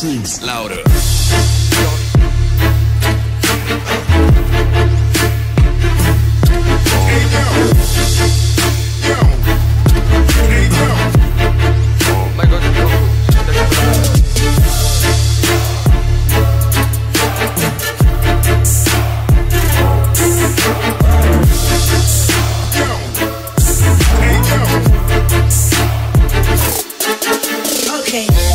sings louder. okay.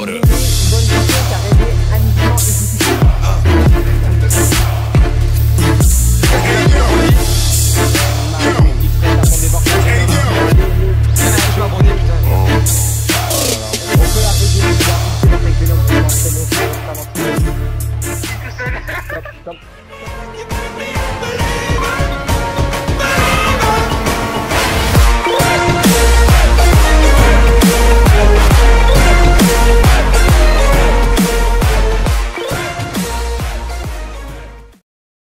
louder.